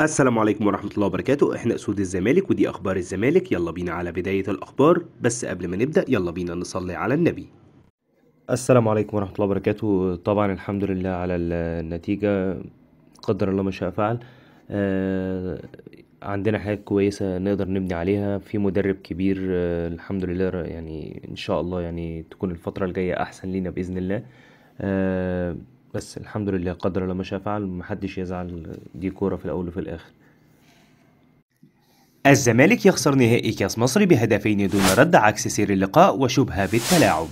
السلام عليكم ورحمة الله وبركاته. أحنا أسود الزمالك ودي أخبار الزمالك. يلا بينا على بداية الأخبار. بس قبل ما نبدأ يلا بينا نصلي على النبي. السلام عليكم ورحمة الله وبركاته. طبعا الحمد لله على النتيجة قدر الله ما شاء فعل. آه، عندنا حاجات كويسة نقدر نبني عليها. في مدرب كبير آه، الحمد لله يعني إن شاء الله يعني تكون الفترة الجاية أحسن لينا بإذن الله. آه، بس الحمد لله قدر الله ما شاء فعل محدش يزعل دي كورة في الأول وفي الآخر. الزمالك يخسر نهائي كأس مصر بهدفين دون رد عكس سير اللقاء وشبهة بالتلاعب.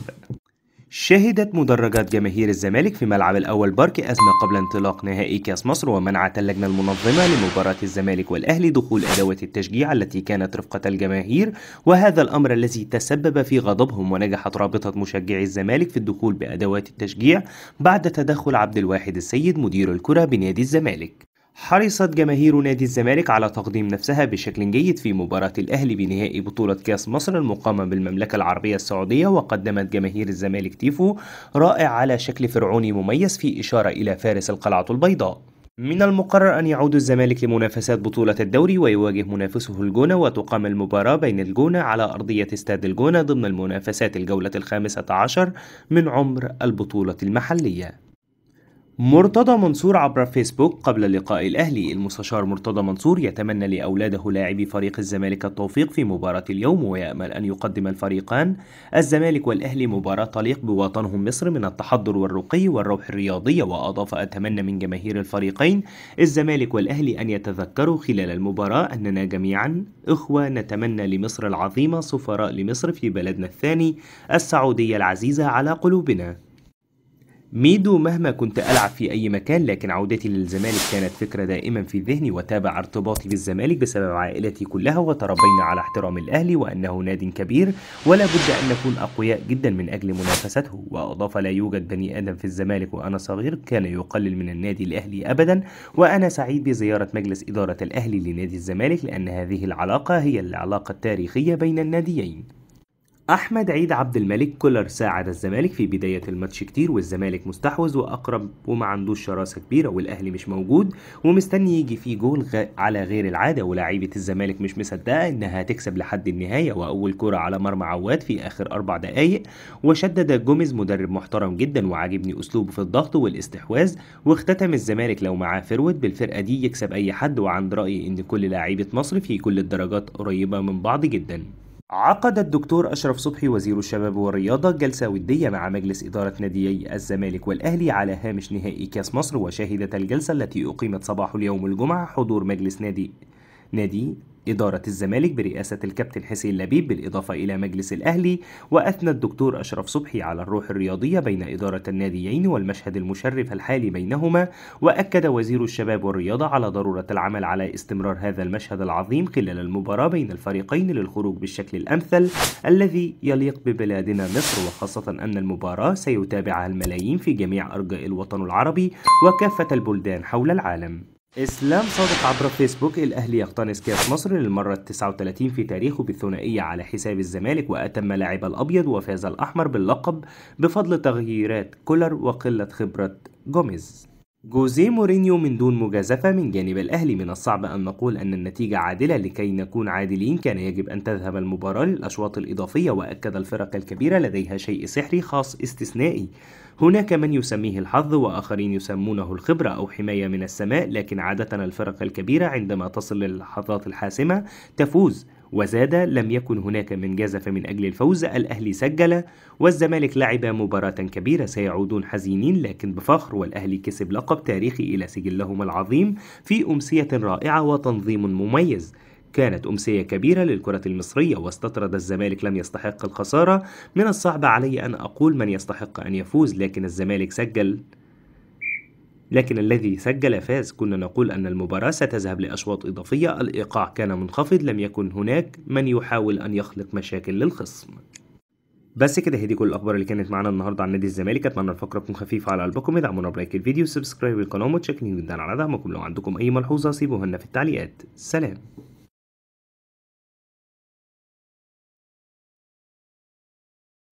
شهدت مدرجات جماهير الزمالك في ملعب الأول بارك أزمة قبل انطلاق نهائي كأس مصر ومنعت اللجنة المنظمة لمباراة الزمالك والأهلي دخول أدوات التشجيع التي كانت رفقة الجماهير وهذا الأمر الذي تسبب في غضبهم ونجحت رابطة مشجعي الزمالك في الدخول بأدوات التشجيع بعد تدخل عبد الواحد السيد مدير الكرة بنادي الزمالك. حرصت جماهير نادي الزمالك على تقديم نفسها بشكل جيد في مباراة الأهلي بنهائي بطولة كأس مصر المقامة بالمملكة العربية السعودية وقدمت جماهير الزمالك تيفو رائع على شكل فرعوني مميز في إشارة إلى فارس القلعة البيضاء. من المقرر أن يعود الزمالك لمنافسات بطولة الدوري ويواجه منافسه الجونة وتقام المباراة بين الجونة على أرضية استاد الجونة ضمن المنافسات الجولة الخامسة عشر من عمر البطولة المحلية. مرتضى منصور عبر فيسبوك قبل لقاء الأهلي. المستشار مرتضى منصور يتمنى لأولاده لاعبي فريق الزمالك التوفيق في مباراة اليوم ويأمل أن يقدم الفريقان الزمالك والأهلي مباراة تليق بوطنهم مصر من التحضر والرقي والروح الرياضية وأضاف أتمنى من جماهير الفريقين الزمالك والأهلي أن يتذكروا خلال المباراة أننا جميعا إخوة نتمنى لمصر العظيمة سفراء لمصر في بلدنا الثاني السعودية العزيزة على قلوبنا. ميدو مهما كنت ألعب في أي مكان لكن عودتي للزمالك كانت فكرة دائما في ذهني وتابع ارتباطي بالزمالك بسبب عائلتي كلها وتربينا على احترام الأهلي وأنه ناد كبير ولا بد أن نكون أقوياء جدا من أجل منافسته. وأضاف لا يوجد بني آدم في الزمالك وأنا صغير كان يقلل من النادي الأهلي أبدا وأنا سعيد بزيارة مجلس إدارة الأهلي لنادي الزمالك لأن هذه العلاقة هي العلاقة التاريخية بين الناديين. أحمد عيد عبد الملك كولر ساعد الزمالك في بداية الماتش كتير والزمالك مستحوذ وأقرب وما عندوش شراسة كبيرة والأهلي مش موجود ومستني يجي فيه جول غ... على غير العادة ولاعيبة الزمالك مش مصدقة إنها هتكسب لحد النهاية وأول كرة على مرمى عواد في آخر أربع دقايق وشدد جوميز مدرب محترم جدا وعاجبني أسلوبه في الضغط والاستحواذ واختتم الزمالك لو معاه فروت بالفرقة دي يكسب أي حد وعند رأيي إن كل لاعيبة مصر في كل الدرجات قريبة من بعض جدا. عقد الدكتور أشرف صبحي وزير الشباب والرياضة جلسة ودية مع مجلس إدارة ناديي الزمالك والأهلي على هامش نهائي كأس مصر وشهدت الجلسة التي أقيمت صباح اليوم الجمعة حضور مجلس نادي نادي إدارة الزمالك برئاسة الكابتن حسين لبيب بالإضافة إلى مجلس الأهلي وأثنى الدكتور أشرف صبحي على الروح الرياضية بين إدارة الناديين والمشهد المشرف الحالي بينهما وأكد وزير الشباب والرياضة على ضرورة العمل على استمرار هذا المشهد العظيم خلال المباراة بين الفريقين للخروج بالشكل الأمثل الذي يليق ببلادنا مصر وخاصة أن المباراة سيتابعها الملايين في جميع أرجاء الوطن العربي وكافة البلدان حول العالم. إسلام صادق عبر فيسبوك الاهلي يقتنص كأس مصر للمرة 39 في تاريخه بالثنائية على حساب الزمالك وأتم لاعب الأبيض وفاز الأحمر باللقب بفضل تغييرات كولر وقلة خبرة جوميز. جوزيه مورينيو من دون مجازفة من جانب الأهلي. من الصعب أن نقول أن النتيجة عادلة لكي نكون عادلين. كان يجب أن تذهب المباراة للأشواط الإضافية وأكد الفرق الكبيرة لديها شيء سحري خاص استثنائي. هناك من يسميه الحظ وآخرين يسمونه الخبرة أو حماية من السماء لكن عادة الفرق الكبيرة عندما تصل للحظات الحاسمة تفوز. وزاد لم يكن هناك من جازف من أجل الفوز الأهلي سجل والزمالك لعب مباراة كبيرة سيعودون حزينين لكن بفخر والأهلي كسب لقب تاريخي إلى سجلهم العظيم في أمسية رائعة وتنظيم مميز. كانت أمسية كبيرة للكرة المصرية واستطرد الزمالك لم يستحق الخسارة. من الصعب علي أن أقول من يستحق أن يفوز لكن الزمالك سجل لكن الذي سجل فاز كنا نقول أن المباراة ستذهب لأشواط إضافية. الإيقاع كان منخفض لم يكن هناك من يحاول أن يخلق مشاكل للخصم. بس كده هي دي كل الأخبار اللي كانت معانا النهارده عن نادي الزمالك. أتمنى الفقره تكون خفيفه على قلبكم. ادعمونا ب like الفيديو subscribe القناه ومتشكرين جدا على دعمكم لو عندكم أي ملحوظة سيبوها لنا في التعليقات. سلام.